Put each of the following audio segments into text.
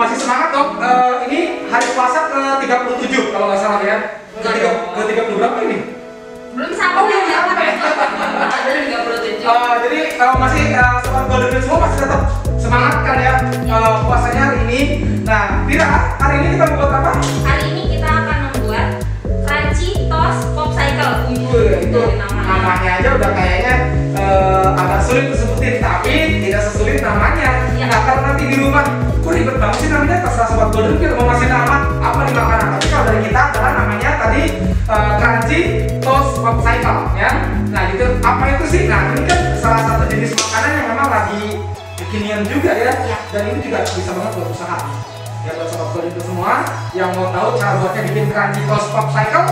masih semangat dong. Eh, ini hari puasa ke 37 kalau nggak salah ya. Ke, tiga, ke 30 berapa ini? Belum sampai Oh, belum ya. sampai. Ada 37. Eh, jadi eh, masih eh, sobat Golden semua masih tetap semangat kan ya eh, puasanya hari ini. Nah, Vira, hari ini kita membuat apa? Hari ini kita akan membuat crunchy toast popsicle. Wih, itu namanya aja udah kayaknya eh, agak sulit disebutin, tapi tidak sesulit namanya. Iya. Nah, kalau nanti di rumah, kok ribet banget sih namanya terserah sobat Golden Wheel mau ngasih nama apa di makanan. Tapi kalau dari kita adalah namanya tadi eh, crunchy toast popsicle ya. Nah, itu apa itu sih? Nah, ini kan salah satu jenis makanan yang memang lagi kekinian juga ya. Iya. Dan ini juga bisa banget buat usaha. Ya buat sobat Golden itu semua yang mau tahu cara buatnya bikin crunchy toast popsicle,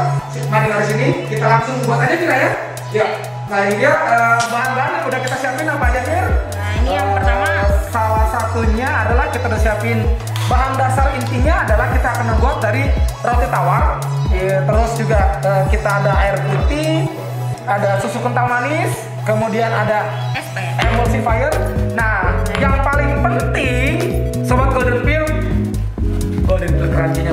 mari dari sini kita langsung buat aja kira ya. Ya. Nah ini dia eh, bahan-bahan yang udah kita siapin apa aja Fir? Nah, ini yang Eh, pertama. salah satunya adalah kita udah siapin bahan dasar intinya adalah kita akan membuat dari roti tawar. Ya, terus juga eh, kita ada air putih, ada susu kental manis, kemudian ada emulsifier. Nah, yang paling penting sobat Golden Peel Golden Peel crunchy-nya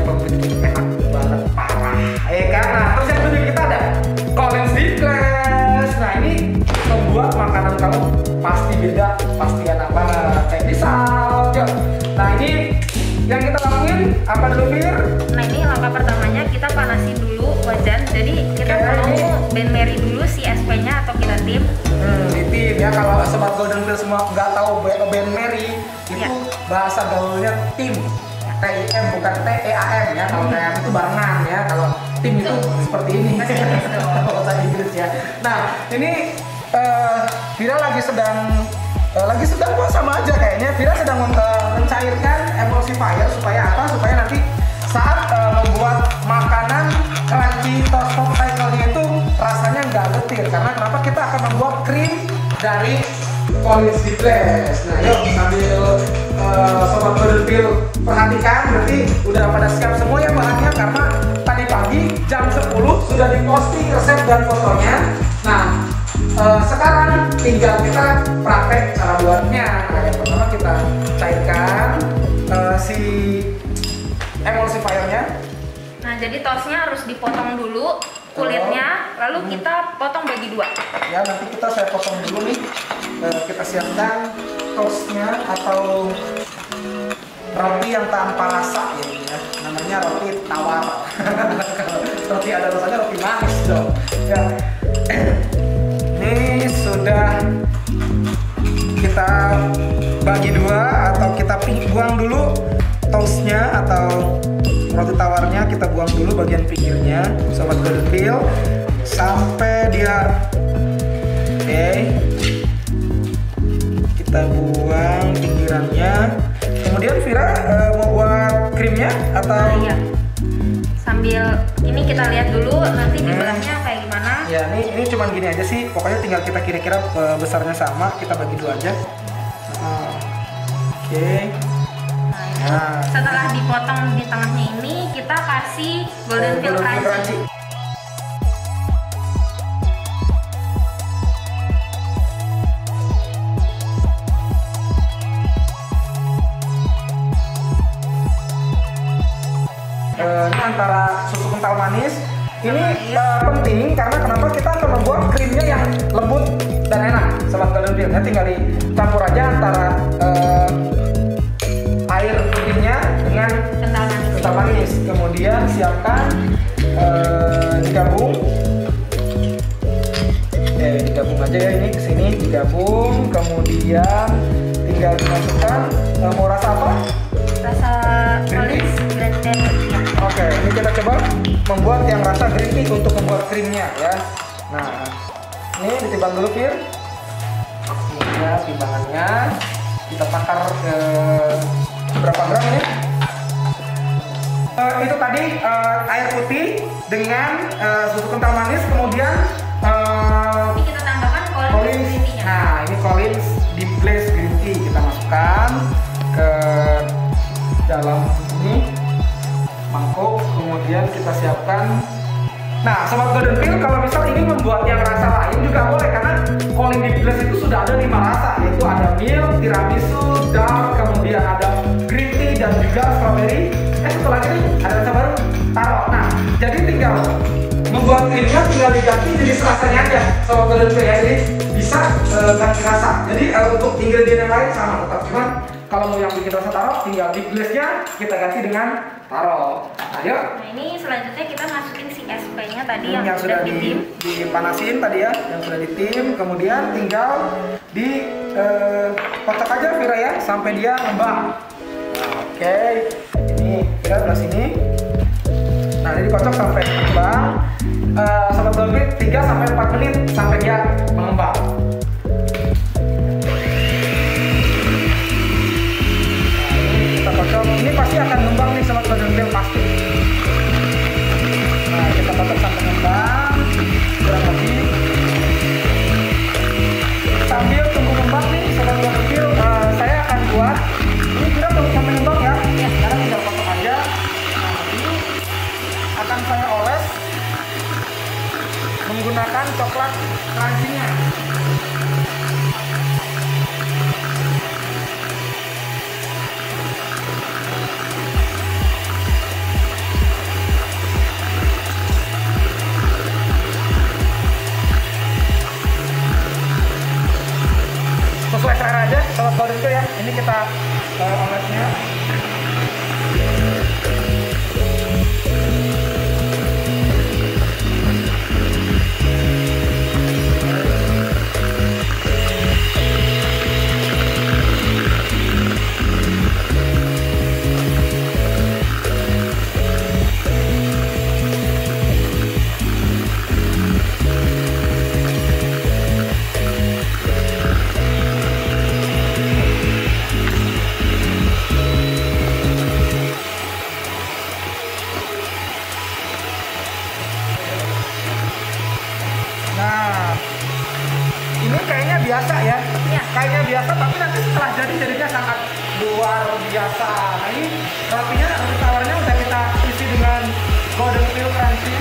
apa dulu, Fir? Nah, ini langkah pertamanya kita panasin dulu wajan. Jadi kita Oke. mau Ben Mary dulu si SP-nya atau kita tim. Hmm, di tim ya kalau sobat Golden Peel semua nggak tahu Ben Mary itu Ya. bahasa gaulnya tim. TIM bukan TEAM ya. Kalau TEAM itu barengan ya. Kalau tim itu seperti ini. Bahasa Inggris ya. Nah, ini Vira lagi sedang lagi sedang kok sama aja kayaknya. Vira sedang eh, mencairkan emulsifier supaya apa? Supaya nanti saat eh, membuat makanan crunchy toast popsicle-nya itu rasanya nggak getir karena kenapa kita akan membuat krim dari Glass. Nah, yuk sambil eh, sobat Golden perhatikan berarti udah pada siap semua ya bahannya karena tadi pagi jam 10 sudah diposting resep dan fotonya. Nah, eh, sekarang tinggal kita praktek cara buatnya. Nah, yang pertama kita cairkan eh, si emulsifiernya. Nah, jadi toastnya harus dipotong dulu kulitnya, lalu kita potong bagi dua. Ya nanti kita saya potong dulu nih. Eh, kita siapkan toastnya atau roti yang tanpa rasa ya, ini ya. Namanya roti tawar. Roti ada rasanya roti manis dong. Ya. Sudah kita bagi dua atau kita buang dulu toastnya atau roti tawarnya kita buang dulu bagian pinggirnya sobat peel sampai dia oke kita buang pinggirannya kemudian Vira eh, mau buat krimnya atau iya. Sambil ini kita lihat dulu nanti di Hmm. belakangnya. Ya ini ini cuman gini aja sih pokoknya tinggal kita kira-kira eh, besarnya sama kita bagi dua aja oke Nah, ini. Nah. Setelah dipotong di tengahnya ini, kita kasih golden peel crunchy. Eh, ini antara susu kental manis ini eh, penting karena kenapa krimnya yang lembut dan enak sobat golden peel ya tinggal dicampur aja antara eh, air krimnya dengan Kental manis. kental manis kemudian siapkan eh, digabung eh digabung aja ya ini ke sini digabung kemudian tinggal dimasukkan eh, mau rasa apa Rasa Green Tea. Ya. Oke, ini kita coba membuat yang rasa green tea untuk membuat krimnya ya. Nah, ini ditimbang dulu Fir. Ya timbangannya. Kita takar ke berapa gram ini? Eh, itu tadi eh, air putih dengan eh, susu kental manis, kemudian eh, Ini kita tambahkan Collins Collins. Nah, ini Collins Deep Glaze Green Tea kita masukkan ke dalam ini mangkuk. Kemudian kita siapkan. Nah, sobat Golden Peel, kalau misal ini membuat yang rasa lain juga boleh karena Deep Glaze itu sudah ada lima rasa yaitu ada milk, tiramisu, dark, kemudian ada green tea dan juga strawberry. Eh satu lagi nih ada rasa baru taruh nah jadi tinggal membuat krimnya tinggal diganti jenis rasanya aja sama golden ya. Jadi bisa uh, ganti rasa. Jadi uh, untuk ingredient yang lain sama tetap cuman kalau mau yang bikin rasa taro tinggal di glassnya kita ganti dengan taro nah yuk. Nah ini selanjutnya kita masukin si SP nya tadi yang, yang, sudah ditim. di, dipanasin tadi ya yang sudah ditim. Kemudian tinggal di eh, kocok aja Vira ya sampai dia ngembang. Nah, oke. Ini Vira belah sini. Nah ini dikocok sampai ngembang. Eh, sampai berapa 3 sampai 4 menit sampai dia mengembang selera aja sobat golden itu ya. Ini kita uh, olesnya biasa ya. Iya. Kayaknya biasa, tapi nanti setelah jadi jadinya sangat luar biasa. Nah ini roti tawarnya udah kita isi dengan golden peel crunchy.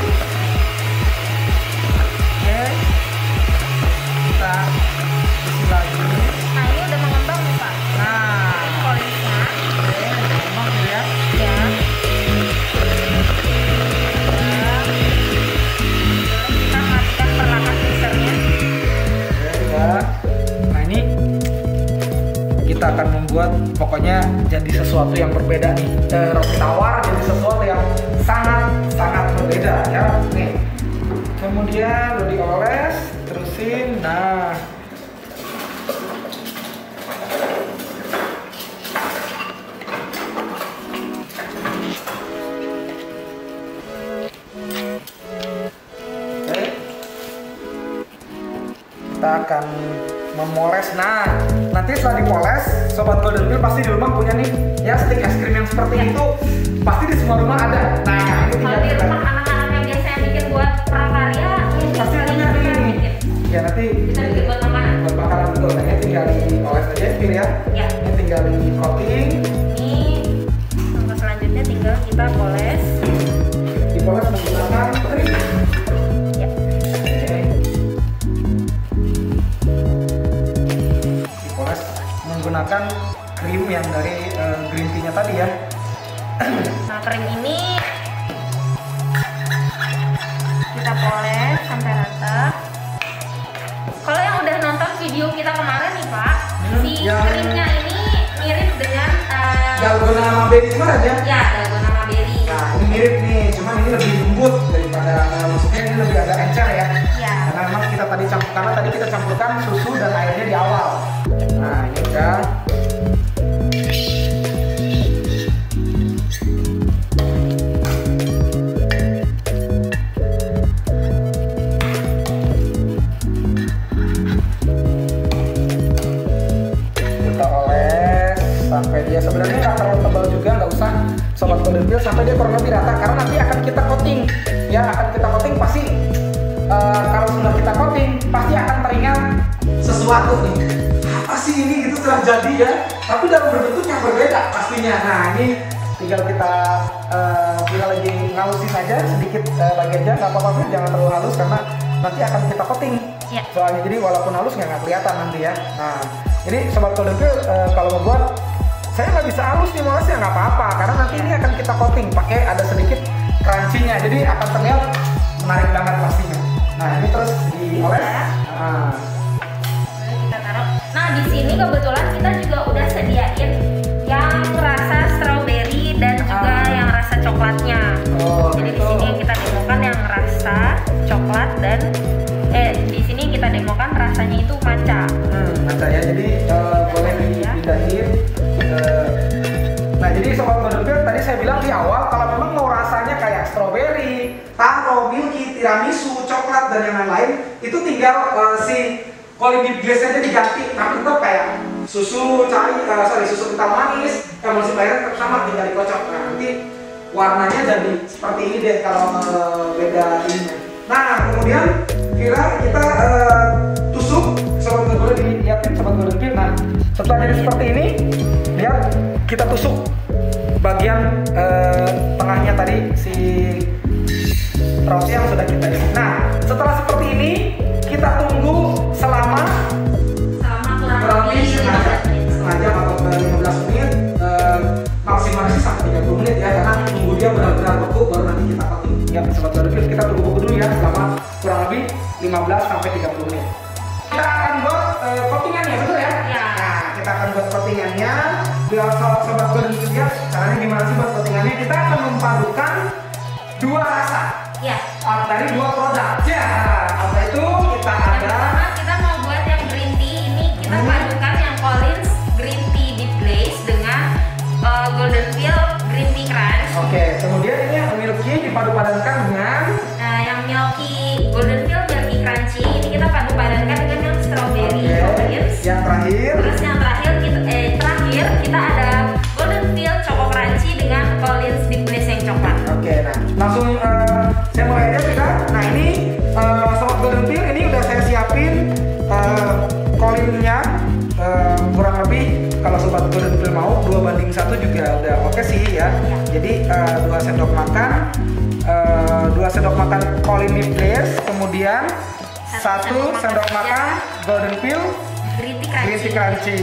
Oke, kita isi lagi. Kita akan membuat pokoknya jadi sesuatu yang berbeda nih. Eh, roti tawar jadi sesuatu yang sangat sangat berbeda ya. Nih. Kemudian udah dioles, terusin. Nah, kita akan memoles nah nanti setelah dipoles sobat golden Wheel pasti di rumah punya nih ya stick es krim yang seperti itu. Pasti di semua rumah ada. Nah ini Kalau tinggal di rumah anak-anak yang biasanya bikin buat prakarya, pasti punya nih. ya nanti Kita bikin buat makanan. buat makanan. betul nah, ini tinggal dioles aja Fir ya. Ya. ini tinggal di coating. Ini langkah selanjutnya tinggal kita poles. dipoles Berry kemarin ya ya dalgona berry. Nah, ini mirip nih, cuman ini lebih lembut daripada maksudnya ini lebih agak encer ya. Ya. Karena memang kita tadi campur karena tadi kita campurkan susu dan airnya ini gitu telah jadi ya? Tapi dalam berbentuk yang berbeda pastinya. Nah ini tinggal kita kita lagi ngalusin aja sedikit lagi aja nggak apa-apa Fir, jangan terlalu halus karena nanti akan kita coating. Ya. Soalnya jadi walaupun halus nggak kelihatan nanti ya. Nah ini sobat Wheel, eh, kalau membuat saya nggak bisa halus nih moles ya nggak apa-apa karena nanti ini akan kita coating pakai ada sedikit crunchy-nya jadi akan terlihat menarik banget pastinya nah ini terus dioles nah, di sini kebetulan kita juga udah sediain yang rasa strawberry dan juga Ah. yang rasa coklatnya. Oh, Jadi di sini kita demokan yang rasa coklat dan eh di sini kita demokan rasanya itu matcha. hmm, nah ya jadi eh, boleh dipindahin eh, nah jadi sobat Golden tadi saya bilang di awal kalau memang mau rasanya kayak strawberry, taro, milky, tiramisu, coklat dan yang lain-lain itu tinggal eh, si quality glaze aja diganti tapi tetap kayak susu cair eh, sorry susu kental manis emulsifier tetap sama tinggal dikocok. Nah, nanti warnanya jadi seperti ini deh kalau eh, beda ini. Nah kemudian kira kita eh, tusuk sobat golden dilihatin sobat golden Peel. nah setelah jadi seperti ini lihat kita tusuk bagian eh, tengahnya tadi si roti yang sudah kita ini nah setelah seperti ini kita tunggu selama Selama kurang lebih setengah 15 menit. setengah jam atau ke 15 menit eh, maksimal sih sampai 30 menit ya karena tunggu dia benar-benar beku baru nanti kita coating ya sobat Garfield kita tunggu beku dulu ya selama kurang lebih 15 sampai 30 menit. Kita akan buat eh, coatingannya betul ya? Ya. nah kita akan buat coatingannya biar sobat Garfield lihat caranya gimana sih buat coatingannya kita akan memadukan dua rasa Ya. ah, dari dua produk ya apa itu kita Yang ada pertama kita mau buat yang green tea ini kita Hmm. padukan yang Collins Green Tea Deep Glaze dengan uh, Golden Peel Green Tea Crunch. Oke, kemudian ini yang milky dipadu-padankan dengan Nah, yang Milky Golden Peel Milky Crunchy ini kita padu padankan dengan yang Strawberry Oke, Collins. yang terakhir Terus yang terakhir kita eh terakhir kita ada Golden Peel Choco Crunchy dengan Collins Deep Glaze yang coklat. Oke, nah langsung eh, saya mulai aja kita. Nah ini eh, sobat golden peel ini udah saya siapin eh, kolinnya eh, kurang lebih kalau sobat golden peel mau dua banding satu juga udah oke sih ya. Jadi eh, dua sendok makan, eh, dua sendok makan kolin glaze, kemudian Satu sendok makan golden peel Green Crunchy. crunchy.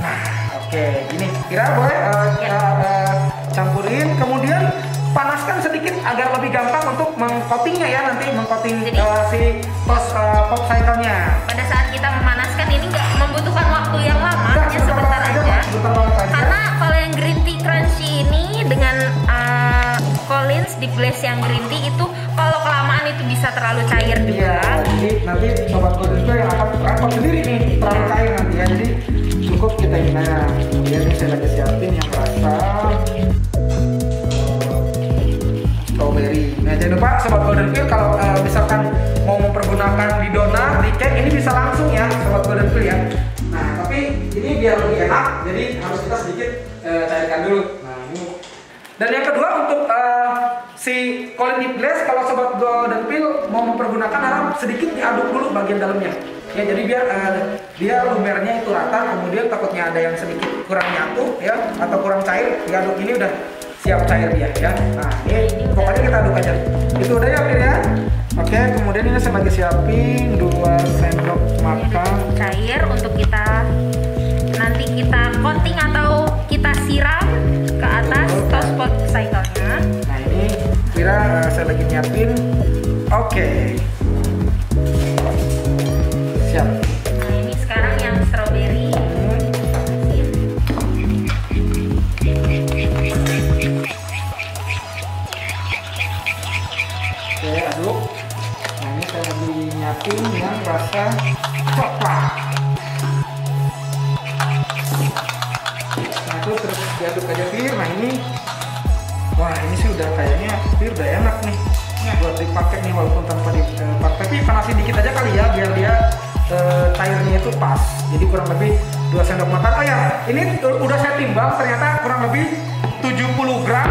Nah, oke, ini kira boleh eh, Ya. eh, eh, campurin, kemudian panaskan sedikit agar lebih gampang untuk mengcoatingnya ya nanti mengcoating Jadi- eh, si post eh, pop cycle-nya. Pada saat kita memanaskan ini nggak membutuhkan waktu yang lama, Udah, hanya sebentar aja. Aja. Karena kalau yang green tea crunchy ini dengan uh, Collins Deep Glaze yang green tea itu kalau kelamaan itu bisa terlalu cair Iya, juga. jadi nanti sobat golden Peel yang akan repot sendiri nih terlalu cair nanti ya. Jadi cukup kita ini nah, kemudian ini saya lagi siapin yang rasa Sobat golden Peel kalau eh, misalkan mau mempergunakan di donat, di cake ini bisa langsung ya sobat golden Peel ya. Nah tapi ini biar lebih enak, jadi harus kita sedikit eh, cairkan dulu. Nah dan yang kedua untuk eh, si Colin Glaze kalau sobat Golden Peel mau mempergunakan harap sedikit diaduk dulu bagian dalamnya. Ya jadi biar eh, dia lumernya itu rata, kemudian takutnya ada yang sedikit kurang nyatu ya atau kurang cair, diaduk ini udah siap cair dia ya. Nah ini pokoknya kita aduk aja. Itu udah ya Pil ya. Oke, kemudian ini saya lagi siapin dua sendok makan. cair untuk kita nanti kita coating atau kita siram ke atas toast pot cycle-nya. Nah ini kira eh, saya lagi nyiapin. Rasa coklat. Nah itu terus diaduk aja bir. Nah ini, wah ini sih udah kayaknya bir udah enak nih Ya. buat dipakai nih walaupun tanpa dipakai. Tapi panasin dikit aja kali ya biar dia eh, cairnya itu pas. Jadi kurang lebih dua sendok makan. Oh ya, ini udah saya timbang ternyata kurang lebih 70 gram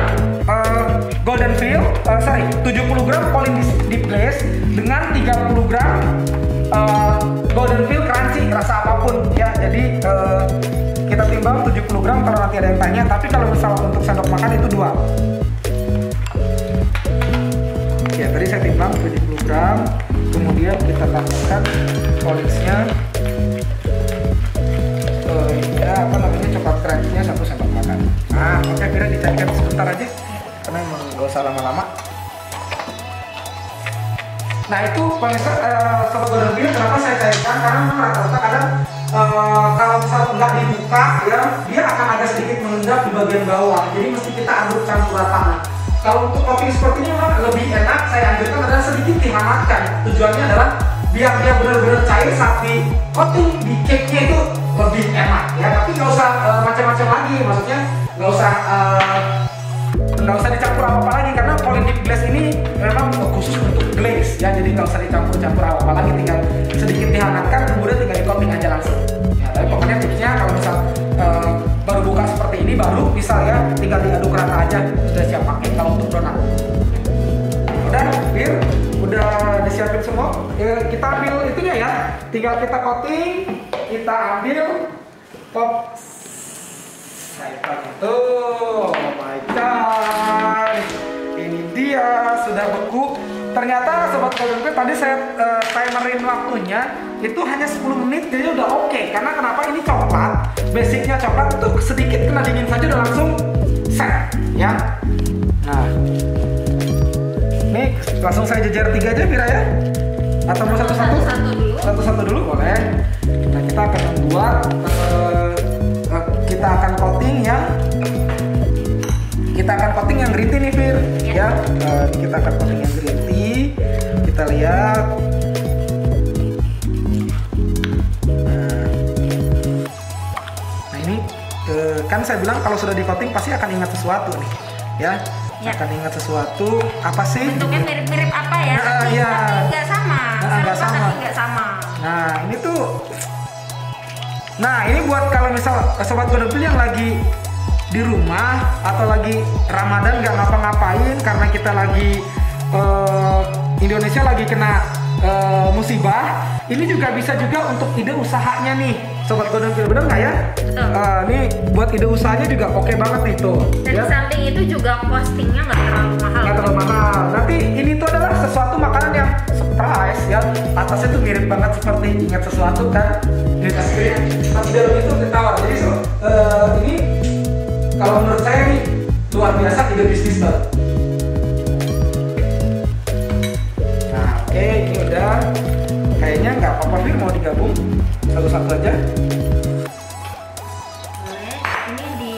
eh, golden field, eh, sorry 70 gram Colin Deep Glaze dengan 30 gram Eh, golden feel crunchy rasa apa pun ya. Jadi uh, kita timbang 70 gram kalau nanti ada yang tanya tapi kalau misal untuk sendok makan itu dua. Ya tadi saya timbang 70 gram. Kemudian kita tambahkan polisnya eh, ya apa namanya coklat crunchnya satu sendok makan. Nah oke okay, kira dicarikan sebentar aja. Karena emang gak usah lama-lama. Nah itu pemirsa uh, sobat golden Wheel kenapa saya cairkan? Karena memang rata-rata kadang uh, kalau misal nggak dibuka ya dia akan agak sedikit mengendap di bagian bawah. Jadi mesti kita aduk campur rata. Nah, kalau untuk coating seperti ini memang lebih enak saya anjurkan adalah sedikit dihangatkan. Tujuannya adalah biar dia benar-benar cair saat di coating di cake-nya itu lebih enak ya. Tapi nggak usah uh, macam-macam lagi. Maksudnya nggak usah uh, nggak usah dicampur apa-apa lagi karena polydeep glass ini memang khusus untuk glaze ya. Jadi nggak usah dicampur-campur apa-apa lagi tinggal sedikit dihangatkan kemudian tinggal di coating aja langsung. Ya tapi pokoknya tipsnya kalau misal uh, baru buka seperti ini baru misal ya. Tinggal diaduk rata aja sudah siap pakai kalau untuk donat. Udah bir udah disiapin semua? Ya, kita ambil itunya ya. Tinggal kita coating kita ambil pop tuh oh my god dia sudah beku. Ternyata sobat golden tadi saya uh, timerin waktunya itu hanya 10 menit jadi udah oke. Okay. karena kenapa? Ini coklat basicnya coklat itu sedikit kena dingin saja udah langsung set ya. Nah. Ini langsung saya jejer tiga aja Vira ya. Atau mau satu-satu? Satu-satu dulu. satu-satu dulu boleh. Nah kita akan membuat uh, uh, kita akan coating yang kita akan coating yang tea nih Fir Ya. ya Uh, kita akan coating yang green tea kita lihat nah, nah ini uh, kan saya bilang kalau sudah di coating pasti akan ingat sesuatu nih ya, Ya. akan ingat sesuatu apa sih Bentuknya mirip-mirip apa ya? Ah, Tapi-. Tapi nggak sama. Ah, Serupa nggak sama. tapi nggak sama. Nah ini tuh Nah ini buat kalau misal sobat Godopil yang lagi di rumah atau lagi Ramadan nggak ngapa-ngapain karena kita lagi eh, Indonesia lagi kena eh, musibah, ini juga bisa juga untuk ide usahanya nih, sobat Godopil bener nggak ya? Betul. Eh, ini buat ide usahanya juga oke banget nih tuh. Dan ya. di samping itu juga costingnya nggak terlalu mahal. nggak terlalu mahal. Nanti ini tuh adalah sesuatu makanan yang surprise ya. Atasnya tuh mirip banget seperti ingat sesuatu kan. Di atasnya pas di dalam itu ketawar. Jadi so, eh, ini kalau menurut saya nih luar biasa ide bisnis banget. Nah oke ini udah kayaknya nggak apa-apa Fir mau digabung satu-satu aja. Boleh. Ini di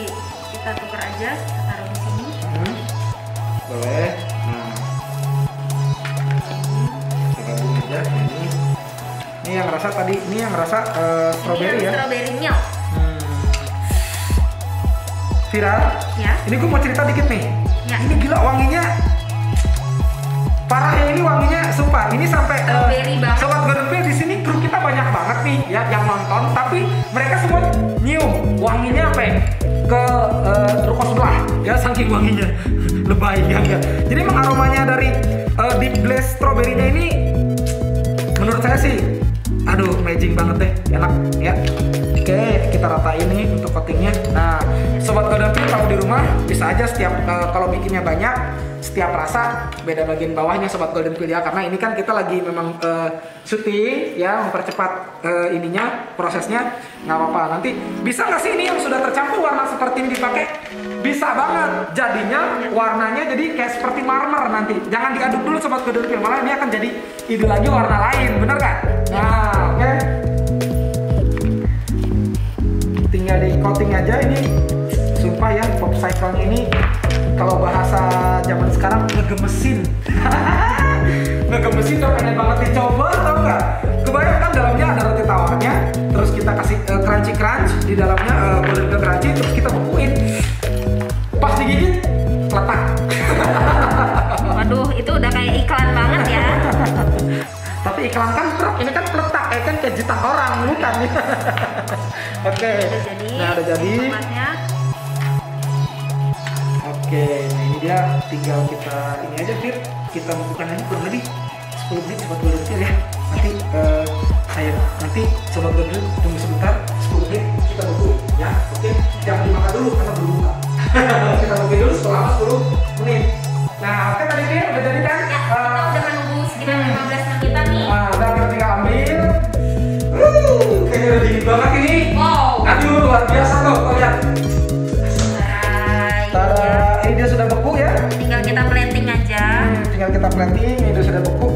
kita tukar aja. Kita taruh di sini. Hmm. Boleh. Nah. Kita gabung aja ini. Ini yang rasa tadi, ini yang rasa eh, strawberry Ini ya. Strawberry milk. Viral. Ya. Ini gue mau cerita dikit nih. Ya. Ini gila wanginya. Parah ya ini wanginya, sumpah. Ini sampai banget. sobat Godopil di sini kru kita banyak banget nih ya yang nonton, tapi mereka semua nyium wanginya apa ya? ke eh, ruko sebelah ya saking wanginya lebay ya, ya. Jadi emang aromanya dari eh, deep glaze strawberry-nya ini menurut saya sih aduh amazing banget deh. Enak ya. Oke kita ratain nih untuk coatingnya nah sobat Godopil kalau di rumah bisa aja setiap eh, kalau bikinnya banyak setiap rasa beda bagian bawahnya sobat Golden Pill ya. Karena ini kan kita lagi memang eh, syuting ya mempercepat eh, ininya prosesnya. Nggak apa-apa. Nanti bisa nggak sih ini yang sudah tercampur warna seperti ini dipakai? Bisa banget. Jadinya warnanya jadi kayak seperti marmer nanti. Jangan diaduk dulu sobat Golden Pill malah ini akan jadi ide lagi warna lain. Bener kan nah aja ini. Sumpah ya pop cycle ini kalau bahasa zaman sekarang ngegemesin. Ngegemesin udah pengen banget dicoba tau nggak? Kebayang kan dalamnya ada roti tawarnya terus kita kasih eh, crunchy crunch di dalamnya uh, golden Peel crunchy terus kita bekuin. Pas digigit letak. Waduh, itu udah kayak iklan banget ya. tapi iklan kan truk ini kan peletak eh kan kejutan orang bukan oke Udah jadi. nah udah jadi. Oke, nah ini dia tinggal kita ini aja Fir, kita bukan lagi kurang lebih 10 menit sobat Golden ya. Nanti eh, saya nanti sobat Golden tunggu sebentar 10 menit kita buku ya. Oke, jangan dimakan dulu karena belum buka. kita buka dulu selama 10 menit. Nah, oke tadi Fir udah jadi kan? Ya, kita Eh, udah menunggu sekitar 15 menitan luar biasa kok kalian. Tara, ini dia sudah beku ya. Tinggal kita plating aja. Hmm, tinggal kita plating, ini sudah beku.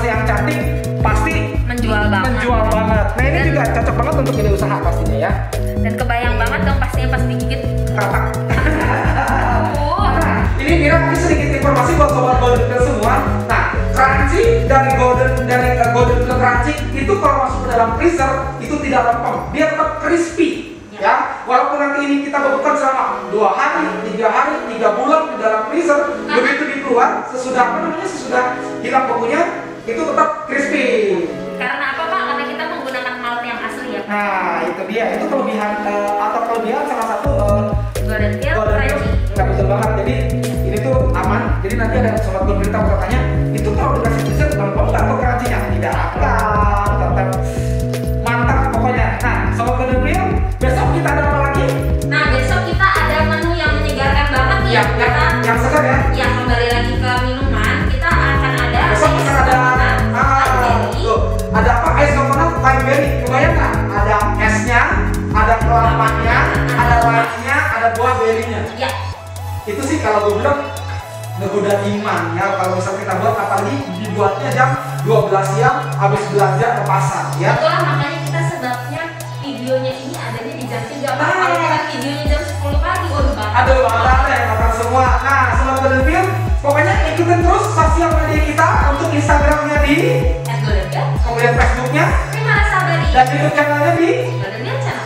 Yang cantik pasti Menjual banget. menjual banget nah ini juga cocok banget untuk ide usaha pastinya ya Dan kebayang banget dong pastinya pas digigit. Nah, ini Mira ini sedikit informasi buat sobat Golden Pill semua. Nah, crunchy dari Golden dari uh, Golden Pill crunchy itu kalau masuk ke dalam freezer itu tidak lempem, dia tetap crispy. Ya. Ya, walaupun nanti ini kita bekukan selama dua hari, tiga hari, tiga bulan di dalam freezer, Nah. begitu dikeluar sesudah apa namanya sesudah hilang bekunya itu tetap crispy. karena apa pak? Karena kita menggunakan malt yang asli ya. Pak. Nah, itu dia, itu kelebihan uh, atau kelebihan salah satu uh, Golden Hill crunchy. nggak betul banget jadi ini tuh aman jadi nanti ada sobat Golden Hill bertanya itu kalau dikasih dessert gampang nggak tuh crunchy-nya tidak akan tetap mantap pokoknya nah sobat Golden Hill besok kita ada apa lagi Nah besok kita ada menu yang menyegarkan banget nih. yang yang, yang segar ya ya sih kalau gue bilang ngegoda iman ya kalau misal kita buat apalagi dibuatnya jam 12 siang habis belanja ke pasar ya itulah makanya kita sebabnya videonya ini adanya di jam 3 Pak. Nah. Kalau kita videonya jam 10 pagi, waduh bakal. aduh bakal deh bakal semua nah Golden Film pokoknya ikutin terus sosial media kita untuk Instagramnya di kemudian Facebooknya Sabari. dan YouTube channelnya di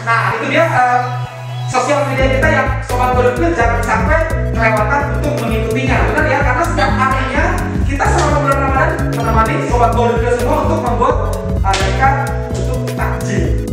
nah itu dia eh, sosial media kita yang sobat Film jangan sampai kelewatan untuk mengikutinya. Benar ya? Karena setiap harinya kita selama bulan Ramadan menemani sobat Film semua untuk membuat eh, mereka untuk takjil